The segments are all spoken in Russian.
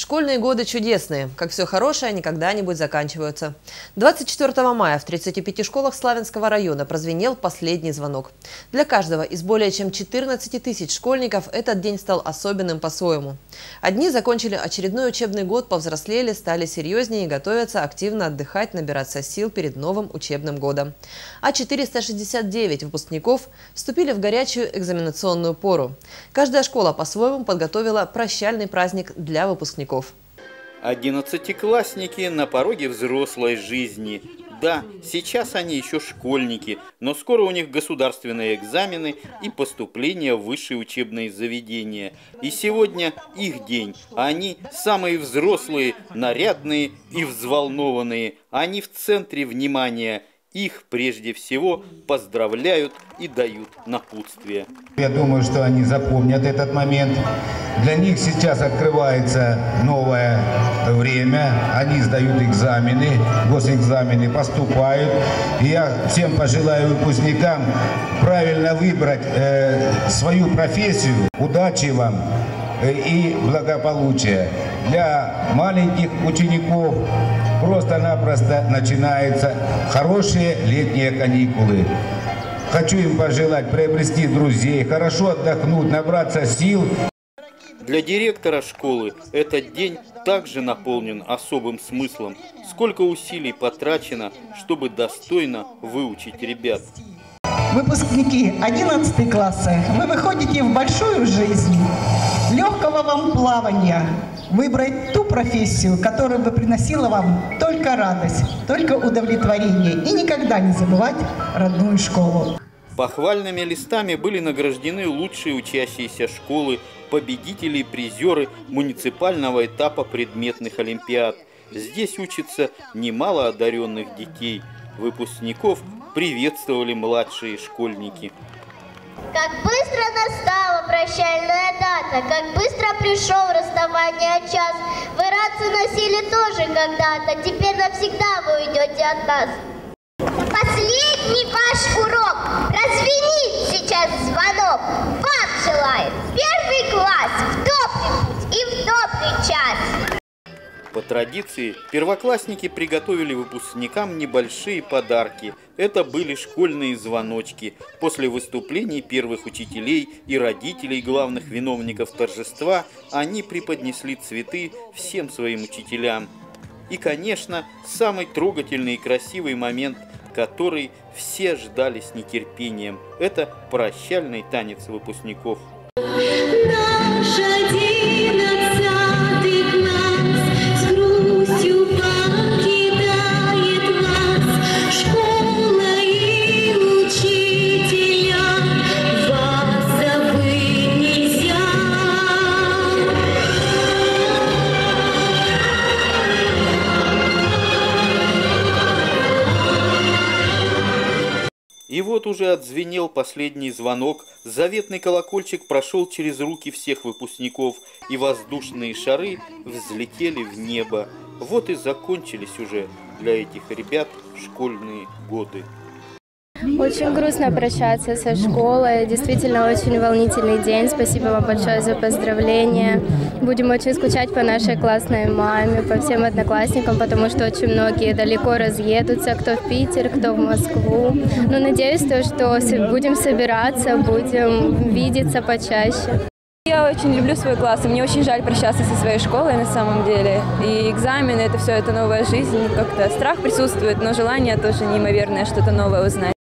Школьные годы чудесные. Как все хорошее, они когда-нибудь заканчиваются. 24 мая в 35 школах Славянского района прозвенел последний звонок. Для каждого из более чем 14 тысяч школьников этот день стал особенным по-своему. Одни закончили очередной учебный год, повзрослели, стали серьезнее и готовятся активно отдыхать, набираться сил перед новым учебным годом. А 469 выпускников вступили в горячую экзаменационную пору. Каждая школа по-своему подготовила прощальный праздник для выпускников выпускников. Одиннадцатиклассники на пороге взрослой жизни. Да, сейчас они еще школьники, но скоро у них государственные экзамены и поступление в высшие учебные заведения. И сегодня их день. Они самые взрослые, нарядные и взволнованные. Они в центре внимания. Их прежде всего поздравляют и дают напутствие. Я думаю, что они запомнят этот момент. Для них сейчас открывается новое время. Они сдают экзамены, госэкзамены, поступают. И я всем пожелаю выпускникам правильно выбрать э, свою профессию. Удачи вам э, и благополучия. Для маленьких учеников просто-напросто начинаются хорошие летние каникулы. Хочу им пожелать приобрести друзей, хорошо отдохнуть, набраться сил. Для директора школы этот день также наполнен особым смыслом. Сколько усилий потрачено, чтобы достойно выучить ребят. Выпускники 11 класса, вы выходите в большую жизнь. Легкого вам плавания, выбрать ту профессию, которая бы приносила вам только радость, только удовлетворение и никогда не забывать родную школу. Похвальными листами были награждены лучшие учащиеся школы, победители и призеры муниципального этапа предметных олимпиад. Здесь учатся немало одаренных детей. Выпускников приветствовали младшие школьники. Как быстро настала прощальная дата, как быстро пришел расставание час. Вы рации носили тоже когда-то, теперь навсегда вы уйдете от нас. Последний ваш урок. Развенит сейчас звонок. Вам желает первый класс в добрый путь и в добрый час. По традиции, первоклассники приготовили выпускникам небольшие подарки. Это были школьные звоночки. После выступлений первых учителей и родителей главных виновников торжества они преподнесли цветы всем своим учителям. И, конечно, самый трогательный и красивый момент, который все ждали с нетерпением, это прощальный танец выпускников. Наша И вот уже отзвенел последний звонок, заветный колокольчик прошел через руки всех выпускников, и воздушные шары взлетели в небо. Вот и закончились уже для этих ребят школьные годы. Очень грустно прощаться со школой. Действительно, очень волнительный день. Спасибо вам большое за поздравления. Будем очень скучать по нашей классной маме, по всем одноклассникам, потому что очень многие далеко разъедутся, кто в Питер, кто в Москву. Но надеюсь, то, что будем собираться, будем видеться почаще. Я очень люблю свой класс, и мне очень жаль прощаться со своей школой на самом деле. И экзамены, это все, это новая жизнь, как-то страх присутствует, но желание тоже неимоверное что-то новое узнать.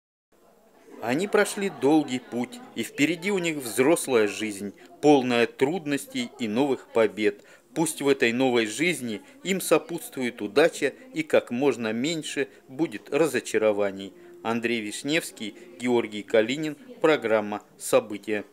Они прошли долгий путь, и впереди у них взрослая жизнь, полная трудностей и новых побед. Пусть в этой новой жизни им сопутствует удача и как можно меньше будет разочарований. Андрей Вишневский, Георгий Калинин, программа «События».